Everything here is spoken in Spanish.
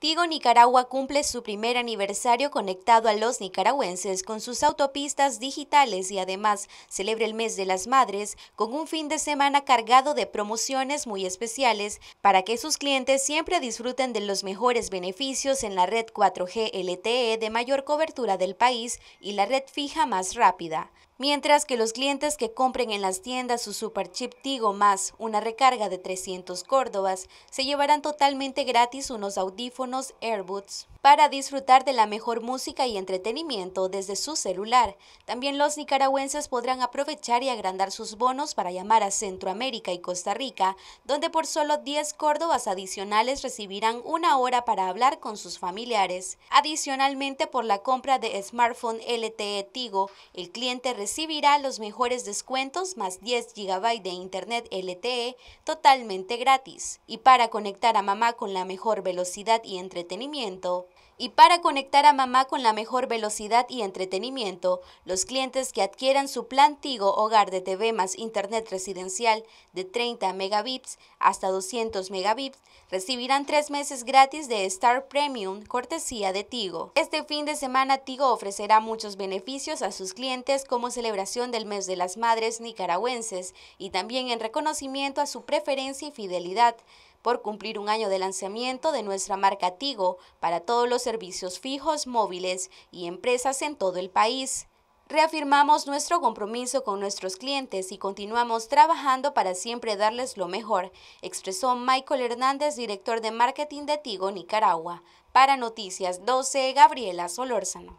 Tigo Nicaragua cumple su primer aniversario conectado a los nicaragüenses con sus autopistas digitales y además celebra el mes de las madres con un fin de semana cargado de promociones muy especiales para que sus clientes siempre disfruten de los mejores beneficios en la red 4G LTE de mayor cobertura del país y la red fija más rápida mientras que los clientes que compren en las tiendas su Superchip Tigo más una recarga de 300 córdobas se llevarán totalmente gratis unos audífonos AirBuds para disfrutar de la mejor música y entretenimiento desde su celular. También los nicaragüenses podrán aprovechar y agrandar sus bonos para llamar a Centroamérica y Costa Rica, donde por solo 10 córdobas adicionales recibirán una hora para hablar con sus familiares. Adicionalmente, por la compra de smartphone LTE Tigo, el cliente recibirá los mejores descuentos más 10 GB de Internet LTE totalmente gratis. Y para conectar a mamá con la mejor velocidad y entretenimiento, y para conectar a mamá con la mejor velocidad y entretenimiento, los clientes que adquieran su plan Tigo Hogar de TV más Internet residencial de 30 megabits hasta 200 megabits recibirán tres meses gratis de Star Premium cortesía de Tigo. Este fin de semana Tigo ofrecerá muchos beneficios a sus clientes como celebración del mes de las madres nicaragüenses y también en reconocimiento a su preferencia y fidelidad por cumplir un año de lanzamiento de nuestra marca Tigo para todos los servicios fijos, móviles y empresas en todo el país. Reafirmamos nuestro compromiso con nuestros clientes y continuamos trabajando para siempre darles lo mejor, expresó Michael Hernández, director de marketing de Tigo Nicaragua. Para Noticias 12, Gabriela Solórzano.